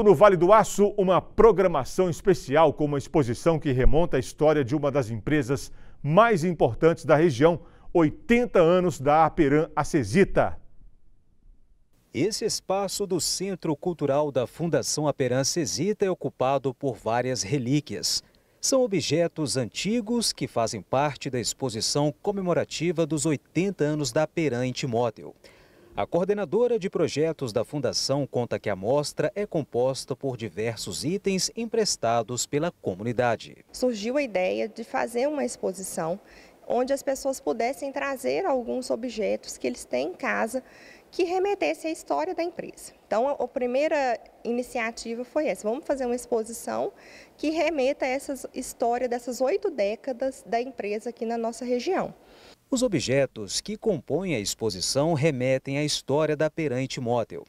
No Vale do Aço, uma programação especial com uma exposição que remonta a história de uma das empresas mais importantes da região, 80 anos da Aperam Acesita. Esse espaço do Centro Cultural da Fundação Aperam Acesita é ocupado por várias relíquias. São objetos antigos que fazem parte da exposição comemorativa dos 80 anos da Aperam em Timóteo. A coordenadora de projetos da Fundação conta que a mostra é composta por diversos itens emprestados pela comunidade. Surgiu a ideia de fazer uma exposição onde as pessoas pudessem trazer alguns objetos que eles têm em casa que remetessem à história da empresa. Então, a primeira iniciativa foi essa: vamos fazer uma exposição que remeta a essa história dessas oito décadas da empresa aqui na nossa região. Os objetos que compõem a exposição remetem à história da Perante Motel.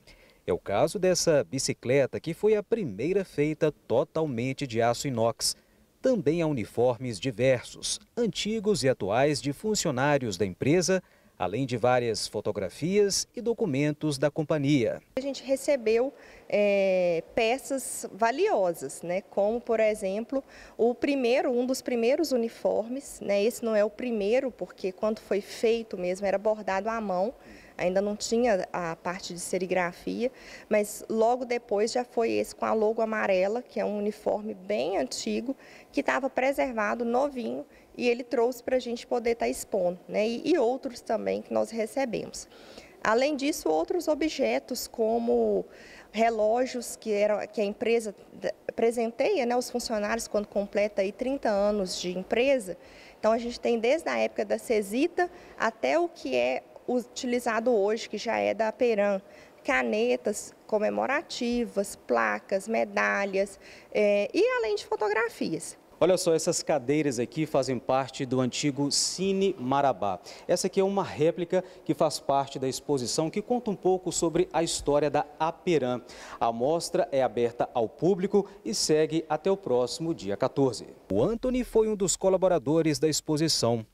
É o caso dessa bicicleta que foi a primeira feita totalmente de aço inox. Também há uniformes diversos, antigos e atuais de funcionários da empresa, além de várias fotografias e documentos da companhia. A gente recebeu é, peças valiosas, né? como, por exemplo, o primeiro, um dos primeiros uniformes, né? esse não é o primeiro, porque quando foi feito mesmo era bordado à mão, ainda não tinha a parte de serigrafia, mas logo depois já foi esse com a logo amarela, que é um uniforme bem antigo, que estava preservado, novinho, e ele trouxe para a gente poder estar tá expondo, né? E, e outros também que nós recebemos. Além disso, outros objetos como relógios que, era, que a empresa presenteia né, os funcionários quando completa aí 30 anos de empresa. Então a gente tem desde a época da Cesita até o que é utilizado hoje, que já é da Peran, canetas comemorativas, placas, medalhas é, e além de fotografias. Olha só, essas cadeiras aqui fazem parte do antigo Cine Marabá. Essa aqui é uma réplica que faz parte da exposição que conta um pouco sobre a história da Aperam. A mostra é aberta ao público e segue até o próximo dia 14. O Anthony foi um dos colaboradores da exposição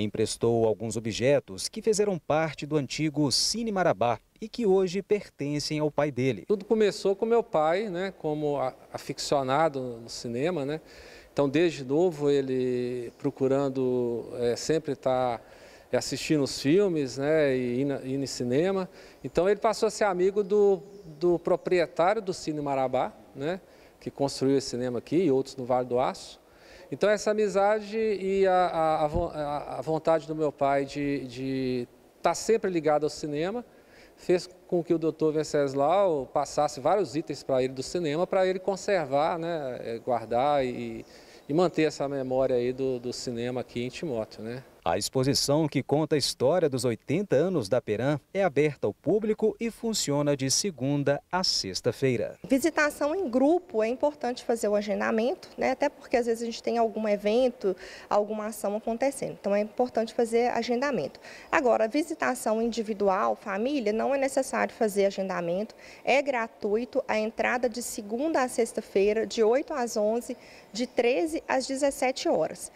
emprestou alguns objetos que fizeram parte do antigo Cine Marabá e que hoje pertencem ao pai dele. Tudo começou com meu pai, né, como aficionado no cinema, né? Então, desde novo, ele procurando é, sempre estar tá assistindo os filmes né, e ir, no cinema. Então, ele passou a ser amigo do, do proprietário do Cine Marabá, né, que construiu esse cinema aqui e outros no Vale do Aço. Então, essa amizade e a, a, a vontade do meu pai de, estar tá sempre ligado ao cinema fez com que o doutor Venceslau passasse vários itens para ele do cinema, para ele conservar, né, eh, guardar e, e manter essa memória aí do, do cinema aqui em Timóteo. Né? A exposição que conta a história dos 80 anos da Peram é aberta ao público e funciona de segunda a sexta-feira. Visitação em grupo é importante fazer o agendamento, né? até porque às vezes a gente tem algum evento, alguma ação acontecendo. Então é importante fazer agendamento. Agora, visitação individual, família, não é necessário fazer agendamento, é gratuito a entrada de segunda a sexta-feira, de 8 às 11, de 13 às 17 horas.